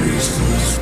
Christmas